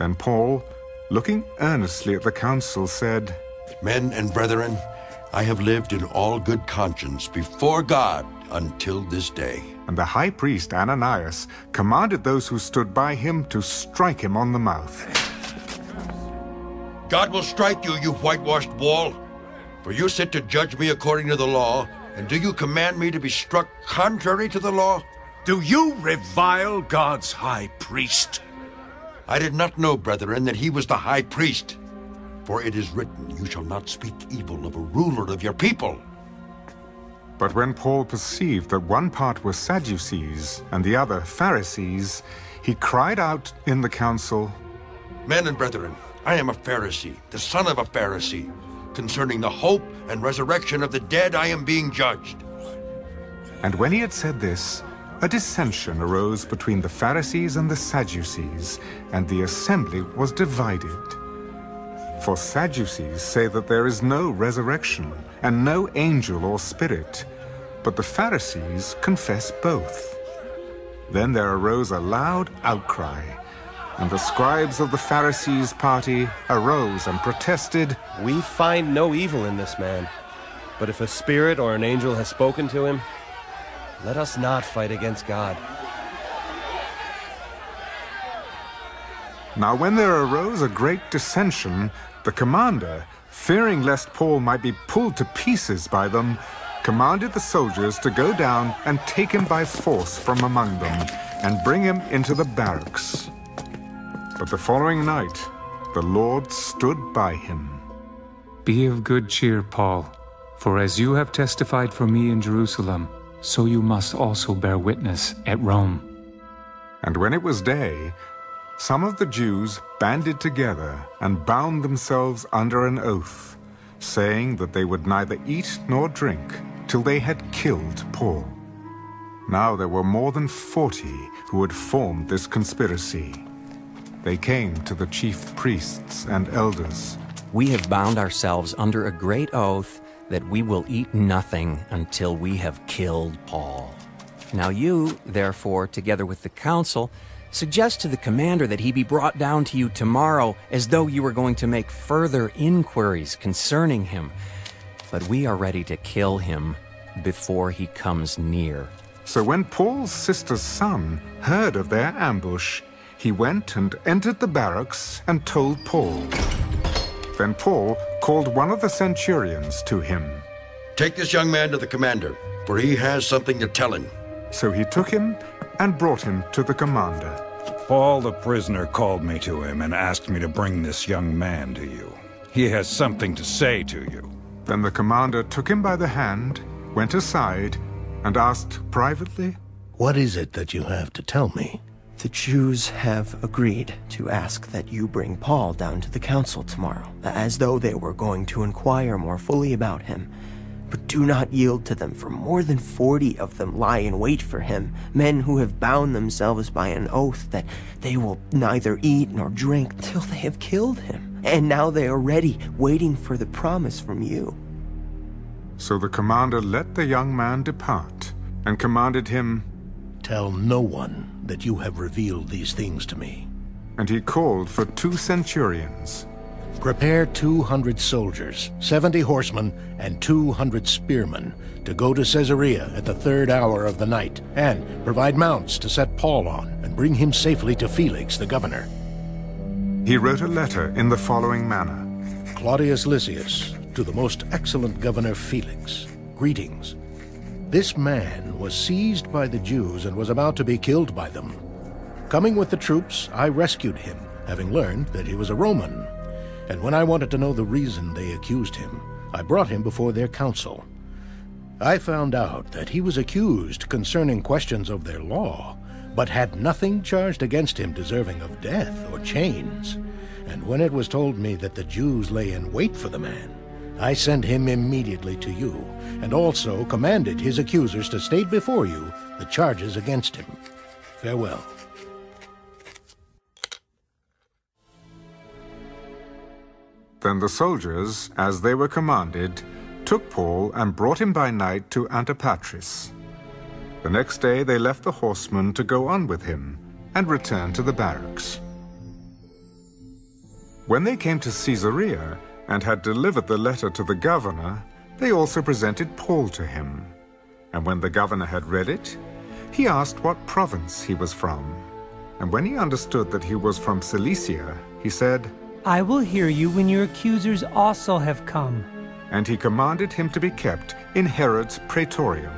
Then Paul, looking earnestly at the council, said, Men and brethren, I have lived in all good conscience before God until this day. And the high priest Ananias commanded those who stood by him to strike him on the mouth. God will strike you, you whitewashed wall. For you sit to judge me according to the law, and do you command me to be struck contrary to the law? Do you revile God's high priest? I did not know, brethren, that he was the high priest. For it is written, You shall not speak evil of a ruler of your people. But when Paul perceived that one part were Sadducees and the other Pharisees, he cried out in the council, Men and brethren, I am a Pharisee, the son of a Pharisee. Concerning the hope and resurrection of the dead, I am being judged. And when he had said this, a dissension arose between the Pharisees and the Sadducees, and the assembly was divided. For Sadducees say that there is no resurrection, and no angel or spirit, but the Pharisees confess both. Then there arose a loud outcry, and the scribes of the Pharisees' party arose and protested, We find no evil in this man, but if a spirit or an angel has spoken to him, let us not fight against God. Now when there arose a great dissension, the commander, fearing lest Paul might be pulled to pieces by them, commanded the soldiers to go down and take him by force from among them, and bring him into the barracks. But the following night, the Lord stood by him. Be of good cheer, Paul, for as you have testified for me in Jerusalem, so you must also bear witness at Rome. And when it was day, some of the Jews banded together and bound themselves under an oath, saying that they would neither eat nor drink till they had killed Paul. Now there were more than forty who had formed this conspiracy. They came to the chief priests and elders. We have bound ourselves under a great oath that we will eat nothing until we have killed Paul. Now you, therefore, together with the council, suggest to the commander that he be brought down to you tomorrow as though you were going to make further inquiries concerning him. But we are ready to kill him before he comes near. So when Paul's sister's son heard of their ambush, he went and entered the barracks and told Paul. Then Paul called one of the centurions to him. Take this young man to the commander, for he has something to tell him. So he took him and brought him to the commander. Paul the prisoner called me to him and asked me to bring this young man to you. He has something to say to you. Then the commander took him by the hand, went aside, and asked privately, What is it that you have to tell me? The Jews have agreed to ask that you bring Paul down to the council tomorrow, as though they were going to inquire more fully about him. But do not yield to them, for more than forty of them lie in wait for him, men who have bound themselves by an oath that they will neither eat nor drink till they have killed him. And now they are ready, waiting for the promise from you. So the commander let the young man depart, and commanded him, Tell no one that you have revealed these things to me. And he called for two centurions. Prepare 200 soldiers, 70 horsemen, and 200 spearmen to go to Caesarea at the third hour of the night, and provide mounts to set Paul on and bring him safely to Felix the governor. He wrote a letter in the following manner Claudius Lysias, to the most excellent governor Felix, greetings. This man was seized by the Jews and was about to be killed by them. Coming with the troops, I rescued him, having learned that he was a Roman. And when I wanted to know the reason they accused him, I brought him before their council. I found out that he was accused concerning questions of their law, but had nothing charged against him deserving of death or chains. And when it was told me that the Jews lay in wait for the man, I sent him immediately to you, and also commanded his accusers to state before you the charges against him. Farewell. Then the soldiers, as they were commanded, took Paul and brought him by night to Antipatris. The next day they left the horsemen to go on with him, and returned to the barracks. When they came to Caesarea and had delivered the letter to the governor, they also presented Paul to him. And when the governor had read it, he asked what province he was from. And when he understood that he was from Cilicia, he said, I will hear you when your accusers also have come. And he commanded him to be kept in Herod's praetorium.